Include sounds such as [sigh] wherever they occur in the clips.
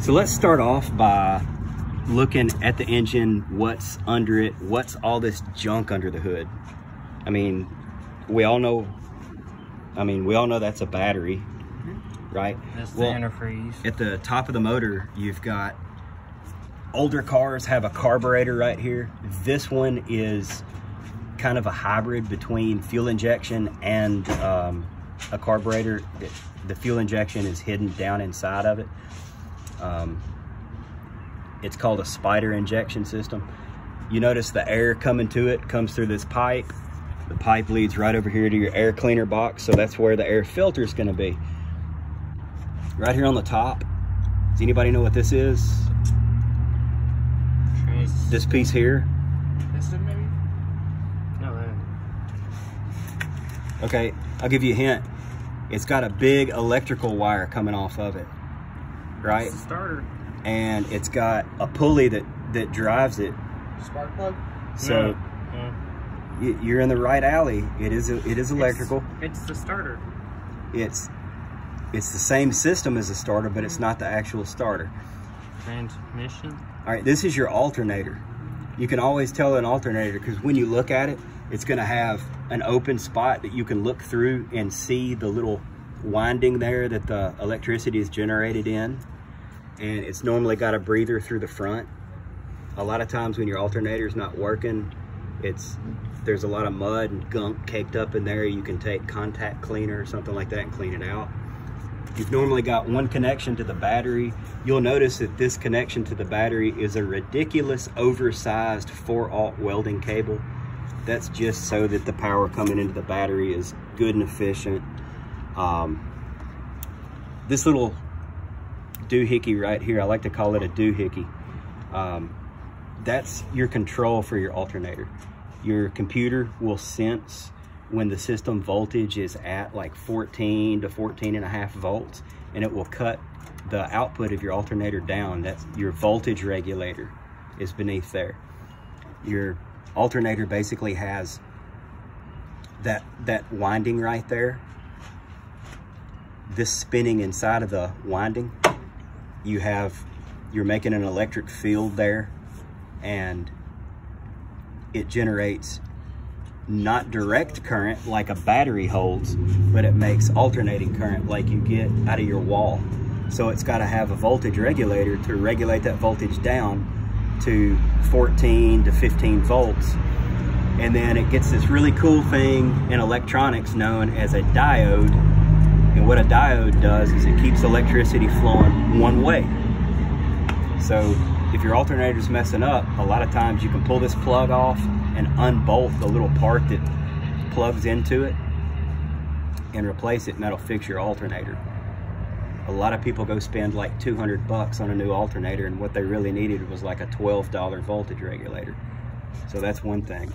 So let's start off by looking at the engine, what's under it, what's all this junk under the hood. I mean, we all know, I mean, we all know that's a battery, right? That's the antifreeze. At the top of the motor, you've got older cars have a carburetor right here. This one is kind of a hybrid between fuel injection and um, a carburetor. The fuel injection is hidden down inside of it. Um, it's called a spider injection system. You notice the air coming to it comes through this pipe. The pipe leads right over here to your air cleaner box, so that's where the air filter is gonna be. Right here on the top, does anybody know what this is? This piece here? This maybe? No, Okay, I'll give you a hint. It's got a big electrical wire coming off of it, right? starter. And it's got a pulley that, that drives it. Spark plug? So no. you're in the right alley. It is it is electrical. It's, it's the starter. It's it's the same system as a starter, but it's mm-hmm. not the actual starter. Transmission. All right, this is your alternator. You can always tell an alternator because when you look at it, it's gonna have an open spot that you can look through and see the little winding there that the electricity is generated in. And it's normally got a breather through the front. A lot of times when your alternator is not working, it's there's a lot of mud and gunk caked up in there. You can take contact cleaner or something like that and clean it out. You've normally got one connection to the battery. You'll notice that this connection to the battery is a ridiculous oversized 4 aught welding cable. That's just so that the power coming into the battery is good and efficient. Um, this little doohickey right here, I like to call it a doohickey. Um, that's your control for your alternator. Your computer will sense when the system voltage is at like 14 to 14 and a half volts and it will cut the output of your alternator down. That's your voltage regulator is beneath there. Your alternator basically has that, that winding right there. This spinning inside of the winding, you have, you're making an electric field there and it generates not direct current like a battery holds, but it makes alternating current like you get out of your wall. So it's got to have a voltage regulator to regulate that voltage down to 14 to 15 volts. And then it gets this really cool thing in electronics known as a diode. And what a diode does is it keeps electricity flowing one way. So if your alternator's messing up, a lot of times you can pull this plug off and unbolt the little part that plugs into it and replace it and that'll fix your alternator. A lot of people go spend like 200 bucks on a new alternator and what they really needed was like a $12 voltage regulator. So that's one thing.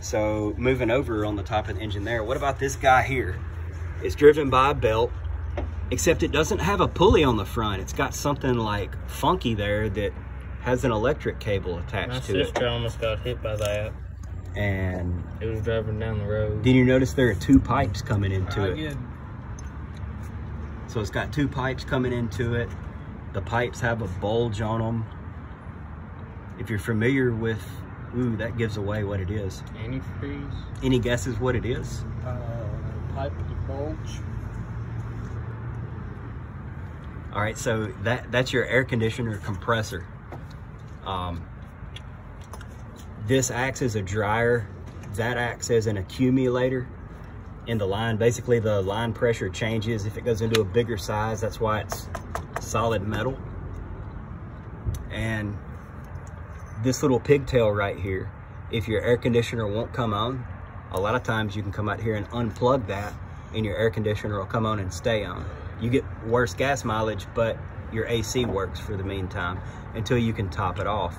So moving over on the top of the engine there, what about this guy here? It's driven by a belt, except it doesn't have a pulley on the front. It's got something like funky there that has an electric cable attached My to it. My sister almost got hit by that. And it was driving down the road. Did you notice there are two pipes coming into I it? Did. So it's got two pipes coming into it. The pipes have a bulge on them. If you're familiar with, ooh, that gives away what it is. Antifreeze. Any guesses what it is? Uh, pipe with a bulge. All right, so that that's your air conditioner compressor. Um, this acts as a dryer. That acts as an accumulator in the line. Basically, the line pressure changes if it goes into a bigger size. That's why it's solid metal. And this little pigtail right here, if your air conditioner won't come on, a lot of times you can come out here and unplug that and your air conditioner will come on and stay on you get worse gas mileage, but your AC works for the meantime until you can top it off.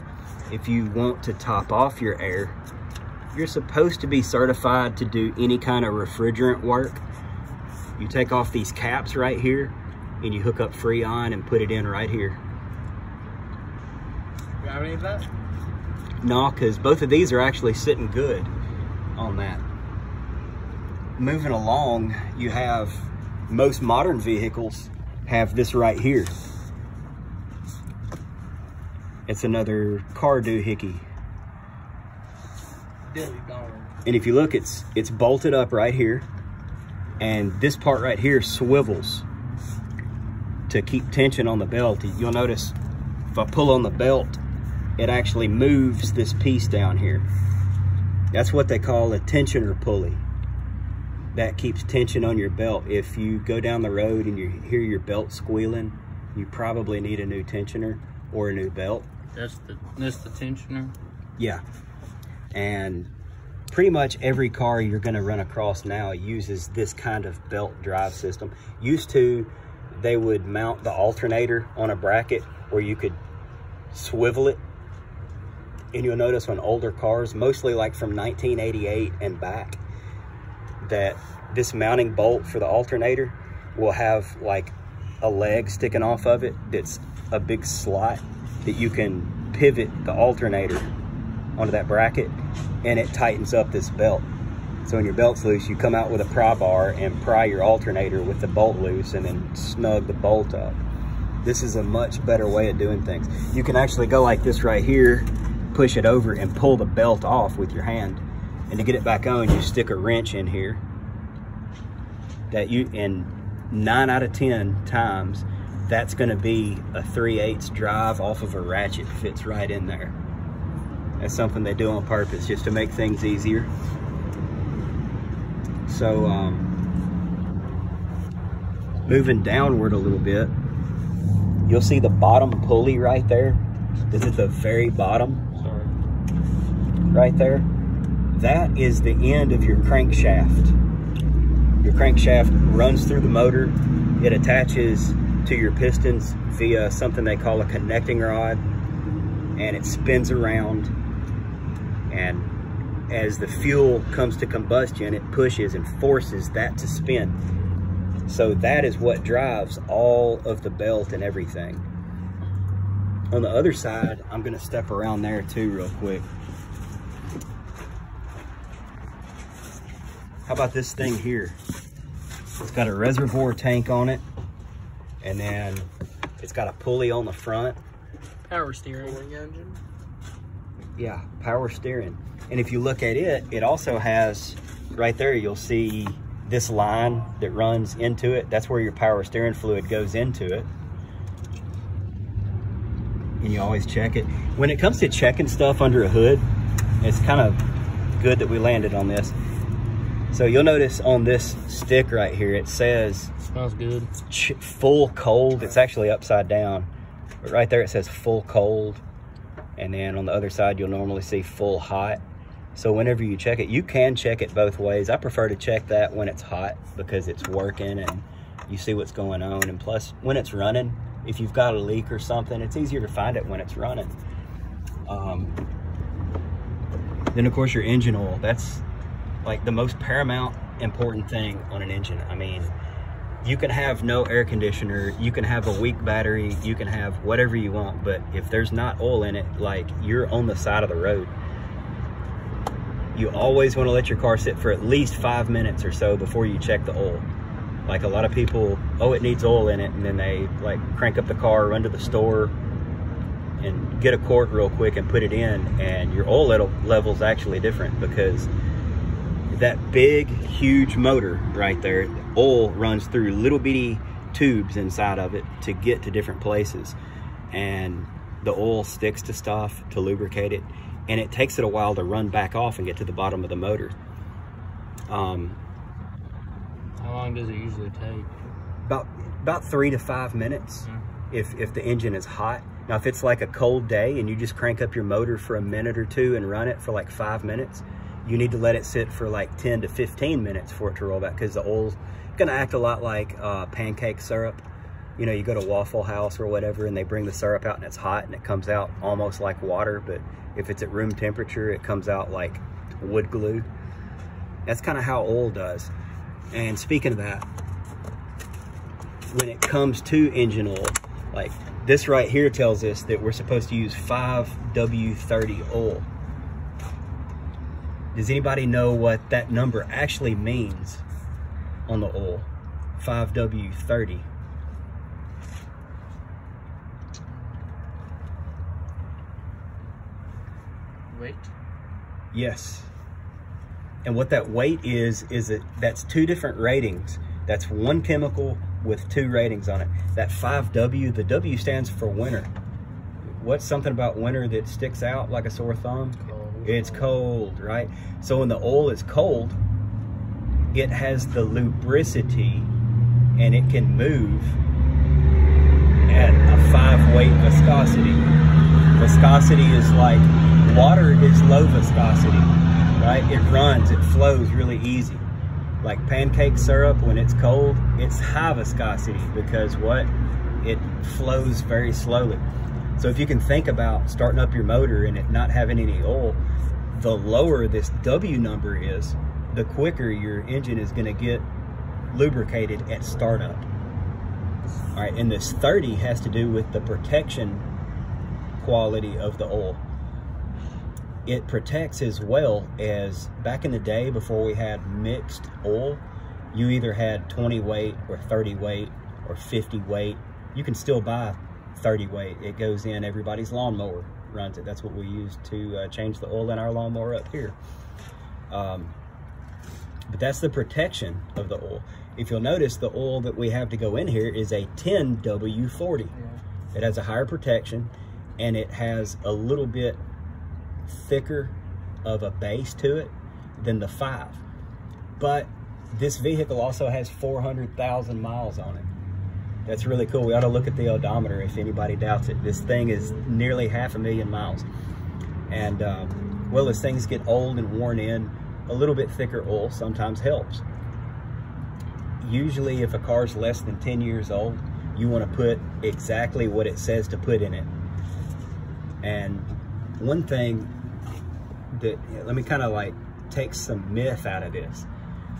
If you want to top off your air, you're supposed to be certified to do any kind of refrigerant work. You take off these caps right here and you hook up Freon and put it in right here. You have any of that? No, because both of these are actually sitting good on that. Moving along, you have most modern vehicles have this right here. It's another car doohickey. And if you look, it's it's bolted up right here. And this part right here swivels to keep tension on the belt. You'll notice if I pull on the belt, it actually moves this piece down here. That's what they call a tensioner pulley. That keeps tension on your belt. If you go down the road and you hear your belt squealing, you probably need a new tensioner or a new belt. That's the that's the tensioner. Yeah. And pretty much every car you're gonna run across now uses this kind of belt drive system. Used to, they would mount the alternator on a bracket where you could swivel it. And you'll notice on older cars, mostly like from 1988 and back, that this mounting bolt for the alternator will have like a leg sticking off of it that's a big slot that you can pivot the alternator onto that bracket and it tightens up this belt. So when your belt's loose, you come out with a pry bar and pry your alternator with the bolt loose and then snug the bolt up. This is a much better way of doing things. You can actually go like this right here, push it over and pull the belt off with your hand. And to get it back on, you stick a wrench in here that you, and nine out of 10 times, that's gonna be a 3 8 drive off of a ratchet, fits right in there. That's something they do on purpose, just to make things easier. So, um, moving downward a little bit, you'll see the bottom pulley right there. This is the very bottom. Right there. That is the end of your crankshaft. Your crankshaft runs through the motor. It attaches to your pistons via something they call a connecting rod and it spins around and as the fuel comes to combustion it pushes and forces that to spin so that is what drives all of the belt and everything on the other side I'm gonna step around there too real quick how about this thing here? It's got a reservoir tank on it and then it's got a pulley on the front. Power steering. Engine. yeah power steering. And if you look at it it also has right there you'll see this line that runs into it. That's where your power steering fluid goes into it. And you always check it. When it comes to checking stuff under a hood it's kind of good that we landed on this so you'll notice on this stick right here it says Smells good. ch- full cold. It's actually upside down. But right there it says full cold. And then on the other side, you'll normally see full hot. So whenever you check it, you can check it both ways. I prefer to check that when it's hot because it's working and you see what's going on. And plus, when it's running, if you've got a leak or something, it's easier to find it when it's running. Um, then of course your engine oil. That's like the most paramount important thing on an engine. I mean, you can have no air conditioner, you can have a weak battery, you can have whatever you want, but if there's not oil in it, like you're on the side of the road. You always want to let your car sit for at least five minutes or so before you check the oil. Like a lot of people, oh, it needs oil in it, and then they like crank up the car, run to the store, and get a quart real quick and put it in, and your oil level level's actually different because that big, huge motor right there, the oil runs through little bitty tubes inside of it to get to different places. And the oil sticks to stuff to lubricate it. And it takes it a while to run back off and get to the bottom of the motor. Um, How long does it usually take? about about three to five minutes Yeah. if if the engine is hot. Now, if it's like a cold day and you just crank up your motor for a minute or two and run it for like five minutes, you need to let it sit for like 10 to 15 minutes for it to roll back because the oil's gonna act a lot like uh, pancake syrup. You know, you go to Waffle House or whatever and they bring the syrup out and it's hot and it comes out almost like water, but if it's at room temperature, it comes out like wood glue. That's kind of how oil does. And speaking of that, when it comes to engine oil, like this right here tells us that we're supposed to use 5W30 oil. Does anybody know what that number actually means on the oil? 5W30. Weight? Yes. And what that weight is, is that that's two different ratings. That's one chemical with two ratings on it. That 5W, the W stands for winter. What's something about winter that sticks out like a sore thumb? Cold. It's cold, right? So when the oil is cold, it has the lubricity and it can move at a five weight viscosity. Viscosity is like water is low viscosity, right? It runs, it flows really easy. Like pancake syrup, when it's cold, it's high viscosity because what? It flows very slowly. So if you can think about starting up your motor and it not having any oil, the lower this W number is, the quicker your engine is gonna get lubricated at startup. All right, and this 30 has to do with the protection quality of the oil. It protects as well as back in the day before we had mixed oil, you either had 20 weight or 30 weight or 50 weight. You can still buy 30 weight. It goes in everybody's lawnmower runs it. That's what we use to uh, change the oil in our lawnmower up here. Um, but that's the protection of the oil. If you'll notice, the oil that we have to go in here is a 10W40. Yeah. It has a higher protection and it has a little bit thicker of a base to it than the 5. But this vehicle also has 400,000 miles on it. That's really cool. We ought to look at the odometer if anybody doubts it. This thing is nearly half a million miles. And um, well, as things get old and worn in, a little bit thicker oil sometimes helps. Usually if a car's less than 10 years old, you want to put exactly what it says to put in it. And one thing that, let me kind of like take some myth out of this.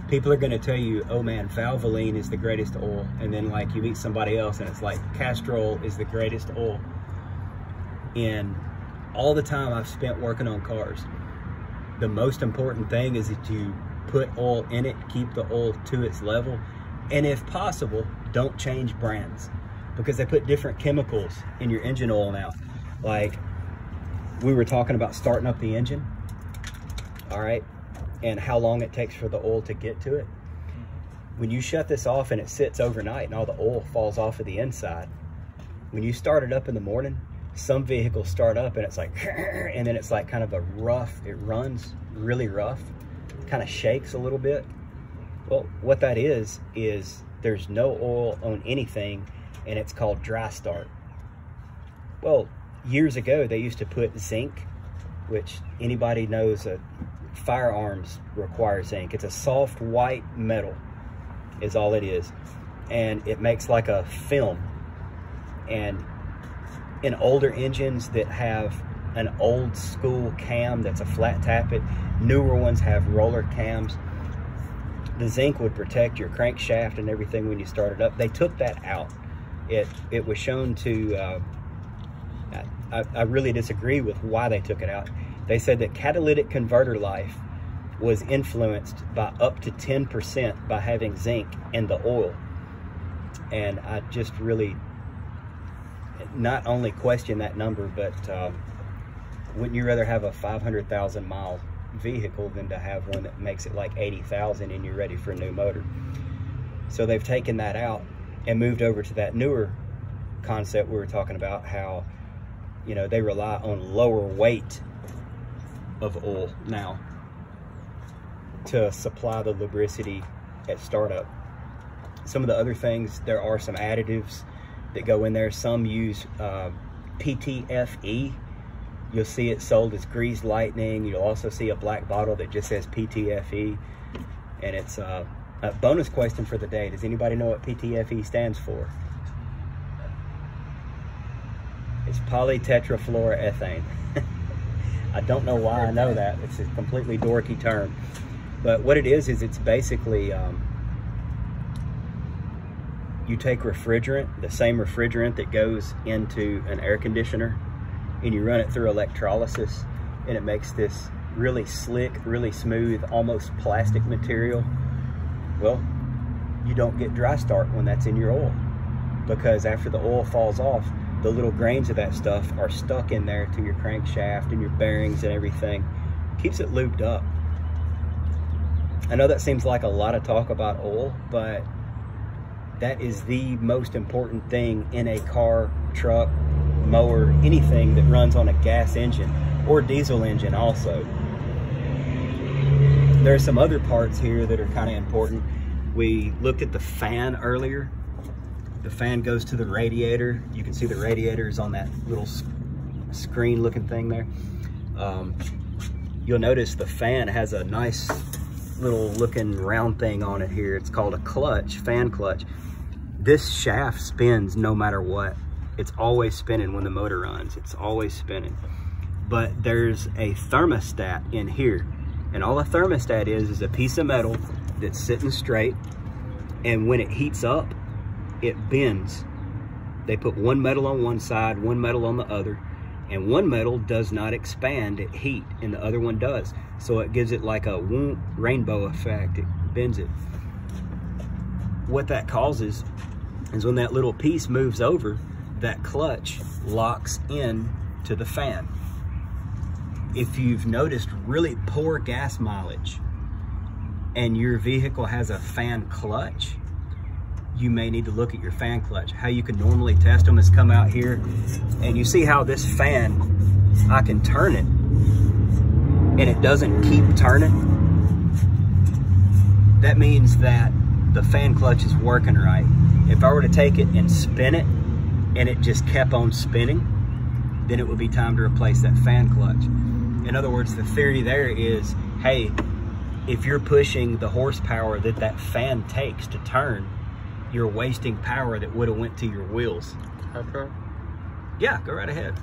People are going to tell you, oh man, Valvoline is the greatest oil. And then like you meet somebody else and it's like Castrol is the greatest oil. And all the time I've spent working on cars, the most important thing is that you put oil in it, keep the oil to its level, and if possible, don't change brands because they put different chemicals in your engine oil now. Like we were talking about starting up the engine, all right, and how long it takes for the oil to get to it. When you shut this off and it sits overnight and all the oil falls off of the inside, when you start it up in the morning, some vehicles start up and it's like, [laughs] and then it's like kind of a rough, it runs really rough, kind of shakes a little bit. Well, what that is, is there's no oil on anything and it's called dry start. Well, years ago, they used to put zinc, which anybody knows that firearms require zinc. It's a soft white metal is all it is. And it makes like a film. And in older engines that have an old school cam that's a flat tappet, newer ones have roller cams. The zinc would protect your crankshaft and everything when you start it up. They took that out. It it was shown to. Uh, I, I really disagree with why they took it out. They said that catalytic converter life was influenced by up to 10% by having zinc in the oil. And I just really not only question that number, but um, wouldn't you rather have a 500,000 mile vehicle than to have one that makes it like 80,000 and you're ready for a new motor? So they've taken that out and moved over to that newer concept we were talking about, how, you know, they rely on lower weight of oil now to supply the lubricity at startup. Some of the other things, there are some additives that go in there. Some use uh, PTFE. You'll see it sold as greased lightning. You'll also see a black bottle that just says PTFE. And it's uh, a bonus question for the day. Does anybody know what PTFE stands for? It's polytetrafluoroethane. [laughs] I don't know why I know that. It's a completely dorky term. But what it is, is it's basically, um, you take refrigerant, the same refrigerant that goes into an air conditioner, and you run it through electrolysis, and it makes this really slick, really smooth, almost plastic material. Well, you don't get dry start when that's in your oil because after the oil falls off, the little grains of that stuff are stuck in there to your crankshaft and your bearings and everything. Keeps it lubed up. I know that seems like a lot of talk about oil, but that is the most important thing in a car, truck, mower, anything that runs on a gas engine or diesel engine also. There are some other parts here that are kind of important. We looked at the fan earlier. The fan goes to the radiator. You can see the radiator is on that little screen looking thing there. Um, you'll notice the fan has a nice little looking round thing on it here. It's called a clutch, fan clutch. This shaft spins no matter what. It's always spinning when the motor runs. It's always spinning. But there's a thermostat in here. And all a thermostat is, is a piece of metal that's sitting straight. And when it heats up, it bends. They put one metal on one side, one metal on the other. And one metal does not expand at heat and the other one does. So it gives it like a rainbow effect. It bends it. What that causes is when that little piece moves over, that clutch locks in to the fan. If you've noticed really poor gas mileage and your vehicle has a fan clutch, you may need to look at your fan clutch. How you can normally test them is come out here and you see how this fan, I can turn it and it doesn't keep turning. That means that the fan clutch is working right. If I were to take it and spin it and it just kept on spinning, then it would be time to replace that fan clutch. In other words, the theory there is, hey, if you're pushing the horsepower that that fan takes to turn, you're wasting power that would have went to your wheels. Okay. Yeah, go right ahead.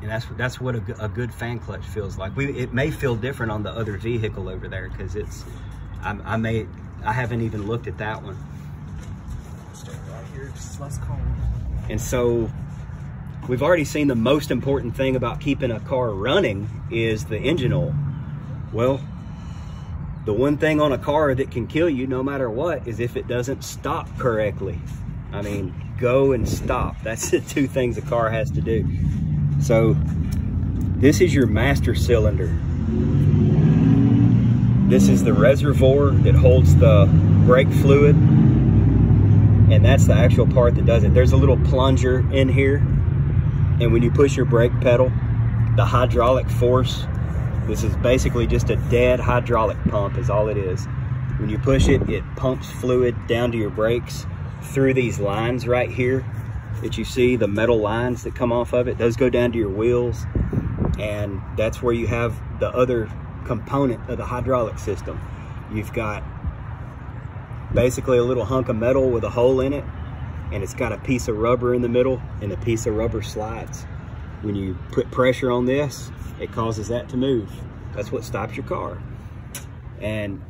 And that's that's what a, a good fan clutch feels like. We it may feel different on the other vehicle over there because it's I, I, may I haven't even looked at that one. Right here, just less cold. And so we've already seen the most important thing about keeping a car running is the engine oil. Well, the one thing on a car that can kill you no matter what is if it doesn't stop correctly. I mean, go and stop. That's the two things a car has to do. So this is your master cylinder. This is the reservoir that holds the brake fluid. And that's the actual part that does it. There's a little plunger in here. And when you push your brake pedal, the hydraulic force this is basically just a dead hydraulic pump is all it is. When you push it, it pumps fluid down to your brakes through these lines right here that you see, the metal lines that come off of it. Those go down to your wheels and that's where you have the other component of the hydraulic system. You've got basically a little hunk of metal with a hole in it and it's got a piece of rubber in the middle and a piece of rubber slides. When you put pressure on this, it causes that to move. That's what stops your car. And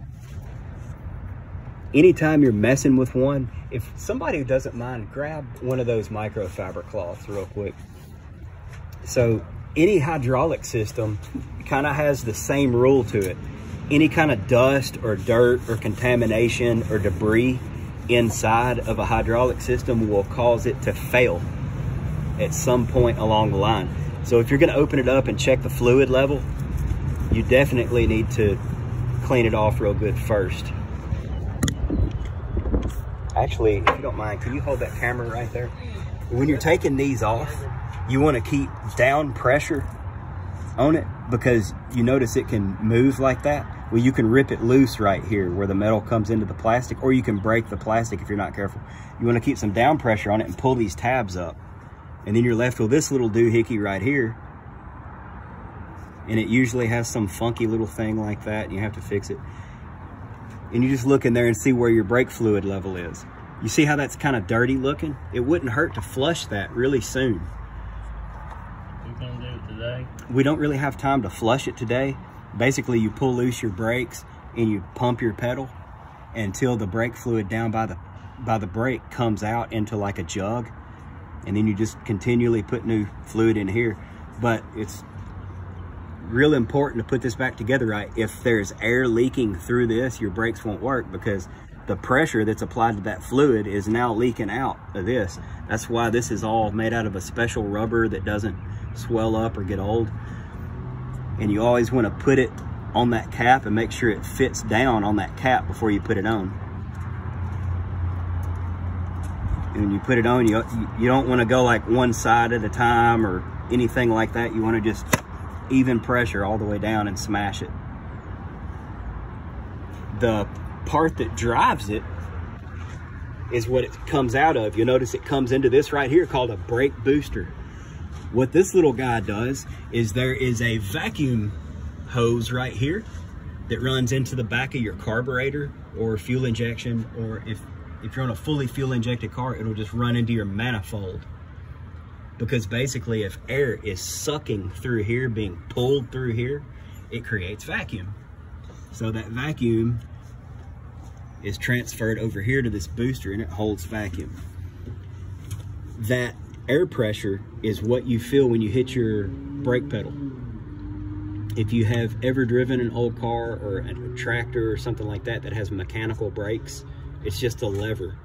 anytime you're messing with one, if somebody who doesn't mind, grab one of those microfiber cloths real quick. So any hydraulic system kind of has the same rule to it. Any kind of dust or dirt or contamination or debris inside of a hydraulic system will cause it to fail at some point along the line. So if you're gonna open it up and check the fluid level, you definitely need to clean it off real good first. Actually, if you don't mind, can you hold that camera right there? When you're taking these off, you wanna keep down pressure on it because you notice it can move like that. Well, you can rip it loose right here where the metal comes into the plastic, or you can break the plastic if you're not careful. You wanna keep some down pressure on it and pull these tabs up. And then you're left with this little doohickey right here. And it usually has some funky little thing like that. And you have to fix it. And you just look in there and see where your brake fluid level is. You see how that's kind of dirty looking? It wouldn't hurt to flush that really soon. You gonna do it today? We don't really have time to flush it today. Basically, you pull loose your brakes and you pump your pedal until the brake fluid down by the by the brake comes out into like a jug and then you just continually put new fluid in here. But it's real important to put this back together right. If there's air leaking through this, your brakes won't work because the pressure that's applied to that fluid is now leaking out of this. That's why this is all made out of a special rubber that doesn't swell up or get old. And you always want to put it on that cap and make sure it fits down on that cap before you put it on. And when you put it on, you, you don't want to go like one side at a time or anything like that. You want to just even pressure all the way down and smash it. The part that drives it is what it comes out of. You'll notice it comes into this right here called a brake booster. What this little guy does is there is a vacuum hose right here that runs into the back of your carburetor or fuel injection, or if, if you're on a fully fuel injected car, it'll just run into your manifold. Because basically if air is sucking through here, being pulled through here, it creates vacuum. So that vacuum is transferred over here to this booster and it holds vacuum. That air pressure is what you feel when you hit your brake pedal. If you have ever driven an old car or a tractor or something like that that has mechanical brakes, it's just a lever.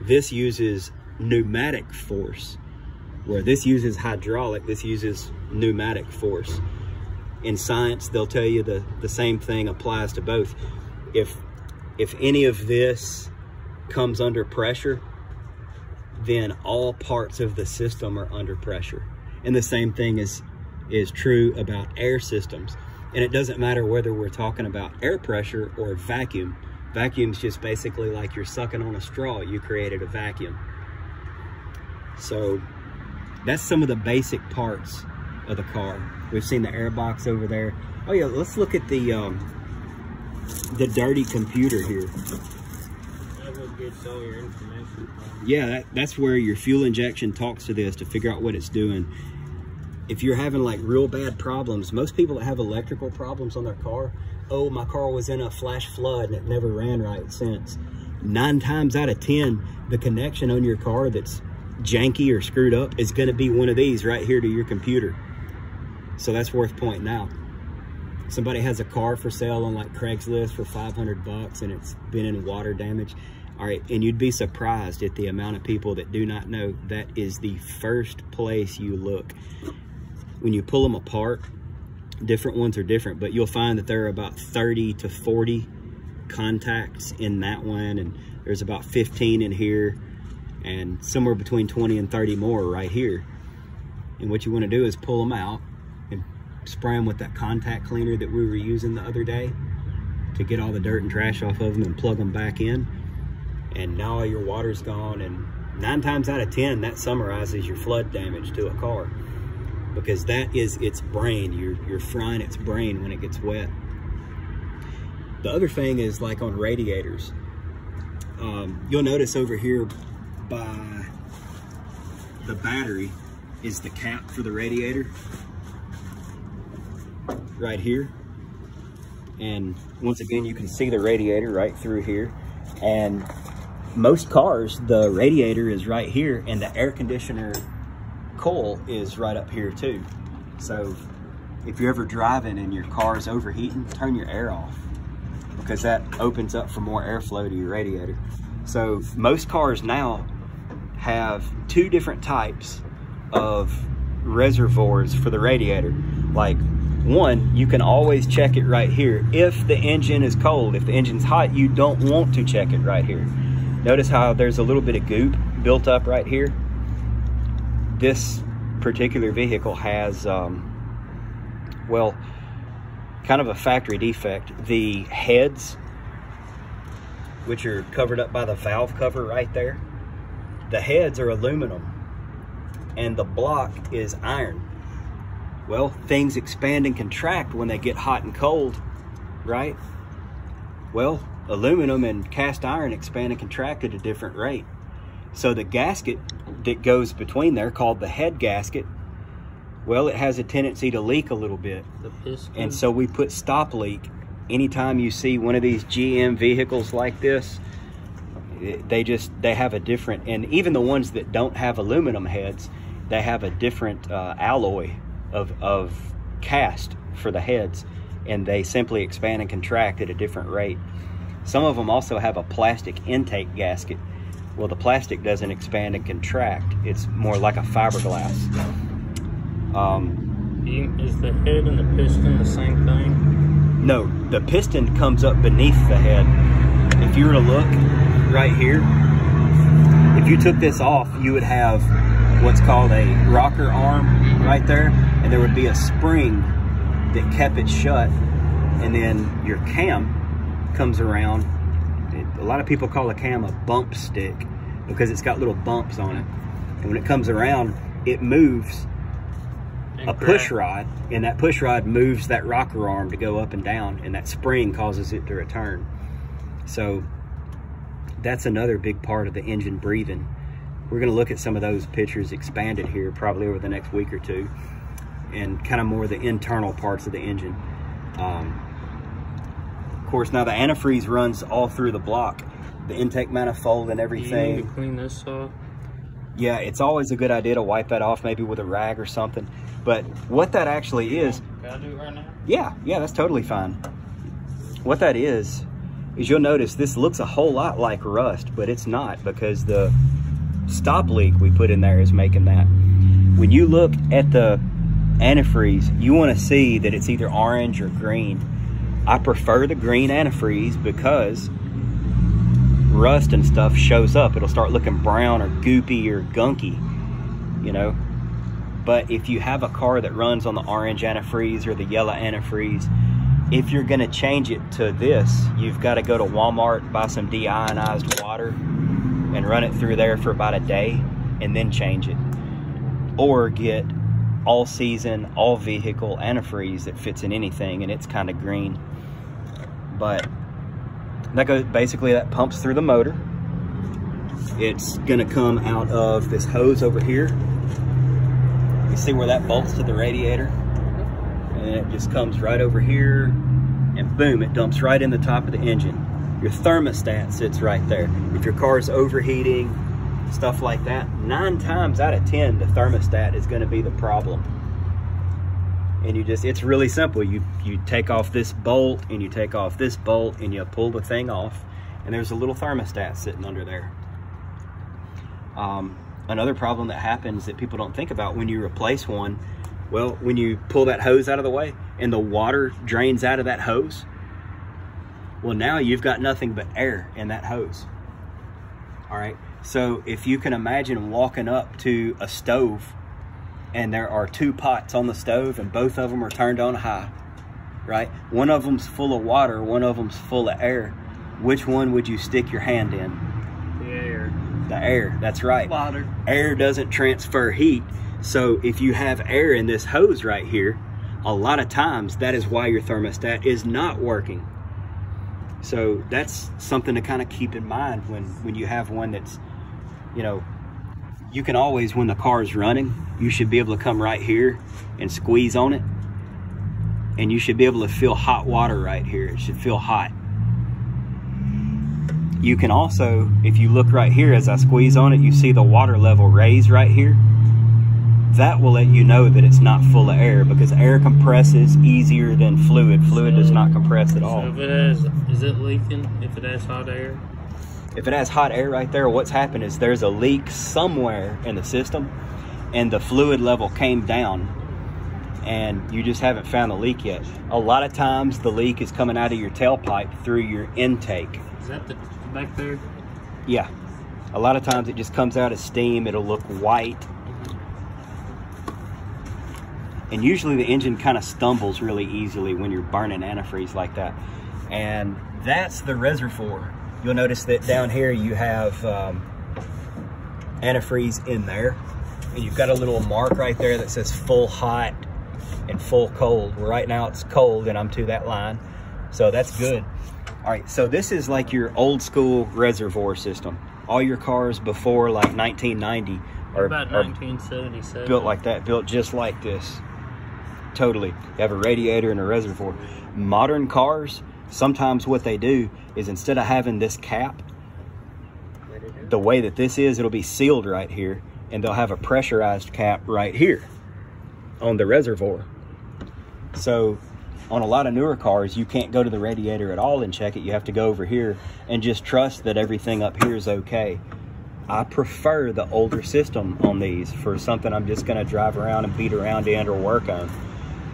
This uses pneumatic force, where this uses hydraulic, this uses pneumatic force. In science, they'll tell you the, the same thing applies to both. If if any of this comes under pressure, then all parts of the system are under pressure. And the same thing is, is true about air systems. And it doesn't matter whether we're talking about air pressure or vacuum. Vacuum's just basically like you're sucking on a straw. You created a vacuum. So that's some of the basic parts of the car. We've seen the air box over there. Oh yeah, let's look at the um, the dirty computer here. Yeah, that, that's where your fuel injection talks to this to figure out what it's doing. If you're having like real bad problems, most people that have electrical problems on their car, oh, my car was in a flash flood and it never ran right since. Nine times out of 10, the connection on your car that's janky or screwed up is gonna be one of these right here to your computer. So that's worth pointing out somebody has a car for sale on like Craigslist for 500 bucks and it's been in water damage. All right, and you'd be surprised at the amount of people that do not know that is the first place you look. When you pull them apart, different ones are different, but you'll find that there are about 30 to 40 contacts in that one, and there's about 15 in here, and somewhere between 20 and 30 more right here. And what you wanna do is pull them out, and spray them with that contact cleaner that we were using the other day to get all the dirt and trash off of them and plug them back in. And now all your water's gone and nine times out of 10, that summarizes your flood damage to a car because that is its brain. You're, you're frying its brain when it gets wet. The other thing is like on radiators. Um, you'll notice over here by the battery is the cap for the radiator right here. And once again, you can see the radiator right through here. And most cars, the radiator is right here and the air conditioner coil is right up here too. So if you're ever driving and your car is overheating, turn your air off because that opens up for more airflow to your radiator. So most cars now have two different types of reservoirs for the radiator. Like one, you can always check it right here. If the engine is cold, if the engine's hot, you don't want to check it right here. Notice how there's a little bit of goop built up right here. This particular vehicle has, um, well, kind of a factory defect. The heads, which are covered up by the valve cover right there, the heads are aluminum and the block is iron. Well, things expand and contract when they get hot and cold, right? Well, aluminum and cast iron expand and contract at a different rate. So the gasket that goes between there, called the head gasket, well, it has a tendency to leak a little bit. And so we put stop leak. Anytime you see one of these GM vehicles like this, they just, they have a different, and even the ones that don't have aluminum heads, they have a different uh, alloy of, of cast for the heads and they simply expand and contract at a different rate. Some of them also have a plastic intake gasket. Well, the plastic doesn't expand and contract. It's more like a fiberglass. Um, You- Is the head and the piston the same thing? no, the piston comes up beneath the head. If you were to look right here, if you took this off, you would have what's called a rocker arm right there, and there would be a spring that kept it shut, and then your cam comes around. It, a lot of people call a cam a bump stick because it's got little bumps on it, and when it comes around, it moves And a push rod, and that push rod moves that rocker arm to go up and down, and that spring causes it to return. So that's another big part of the engine breathing. We're going to look at some of those pictures expanded here probably over the next week or two, and kind of more the internal parts of the engine. Um, course, now the antifreeze runs all through the block, the intake manifold and Do you everything. need to clean this off? Yeah, it's always a good idea to wipe that off, maybe with a rag or something. But what that actually is, Can I do it right now? yeah, yeah, that's totally fine. What that is, is you'll notice this looks a whole lot like rust, but it's not because the stop leak we put in there is making that. When you look at the antifreeze, you want to see that it's either orange or green. I prefer the green antifreeze because rust and stuff shows up. It'll start looking brown or goopy or gunky, you know. But if you have a car that runs on the orange antifreeze or the yellow antifreeze, if you're going to change it to this, you've got to go to Walmart, buy some deionized water, and run it through there for about a day, and then change it. Or get all season, all vehicle antifreeze that fits in anything, and it's kind of green. But that goes basically that pumps through the motor. It's to come out of this hose over here. You see where that bolts to the radiator? And it just comes right over here and boom, it dumps right in the top of the engine. Your thermostat sits right there. If your car's overheating, stuff like that, nine times out of 10, the thermostat is gonna be the problem. And you just, it's really simple. You, you take off this bolt and you take off this bolt and you pull the thing off and there's a little thermostat sitting under there. Um, another problem that happens that people don't think about when you replace one, well, when you pull that hose out of the way and the water drains out of that hose, well, now you've got nothing but air in that hose. All right. So if you can imagine walking up to a stove and there are two pots on the stove and both of them are turned on high, right? One of them's full of water, one of them's full of air. Which one would you stick your hand in? The air. The air. That's right Water. air doesn't transfer heat. So if you have air in this hose right here, a lot of times that is why your thermostat is not working. So that's something to kind of keep in mind when, when you have one that's, you know, you can always, when the car is running, you should be able to come right here and squeeze on it. And you should be able to feel hot water right here. It should feel hot. You can also, if you look right here as I squeeze on it, you see the water level raise right here. That will let you know that it's not full of air because air compresses easier than fluid. Fluid does not compress at all. So if it has, is it leaking? If it has hot air? If it has hot air right there, what's happened is there's a leak somewhere in the system and the fluid level came down and you just haven't found the leak yet. A lot of times the leak is coming out of your tailpipe through your intake. Is that the back there? Yeah. A lot of times it just comes out as steam. It'll look white. And usually the engine kind of stumbles really easily when you're burning antifreeze like that. And that's the reservoir. You'll notice that down here you have um, antifreeze in there. And you've got a little mark right there that says full hot and full cold. Well, right now it's cold and I'm to that line. So that's good. All right, so this is like your old school reservoir system. All your cars before like 1990 are, About 1977. built like that, built just like this. Totally. You have a radiator and a reservoir. Modern cars, sometimes what they do is instead of having this cap, the way that this is, it'll be sealed right here, and they'll have a pressurized cap right here on the reservoir. So on a lot of newer cars, you can't go to the radiator at all and check it. You have to go over here and just trust that everything up here is okay. I prefer the older system on these for something I'm just gonna drive around and beat around in or work on.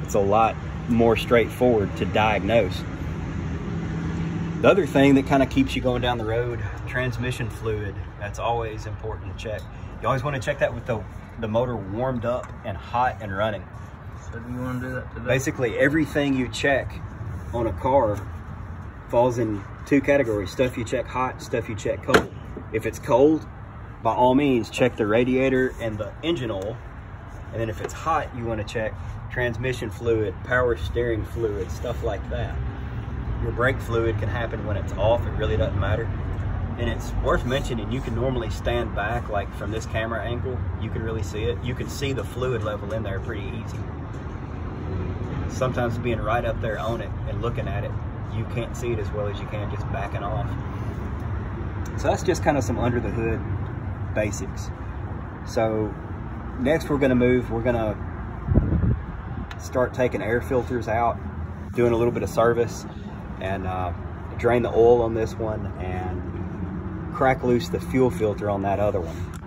It's a lot more straightforward to diagnose. The other thing that kind of keeps you going down the road, transmission fluid. That's always important to check. You always want to check that with the, the motor warmed up and hot and running. So do you want to do that today? Basically, everything you check on a car falls in two categories. Stuff you check hot, stuff you check cold. If it's cold, by all means, check the radiator and the engine oil. And then if it's hot, you want to check transmission fluid, power steering fluid, stuff like that. Your brake fluid can happen when it's off. It really doesn't matter. And it's worth mentioning, you can normally stand back, like from this camera angle, you can really see it. You can see the fluid level in there pretty easy. Sometimes being right up there on it and looking at it, you can't see it as well as you can just backing off. So that's just kind of some under the hood basics. So next we're gonna move, we're gonna start taking air filters out, doing a little bit of service and uh, drain the oil on this one and crack loose the fuel filter on that other one.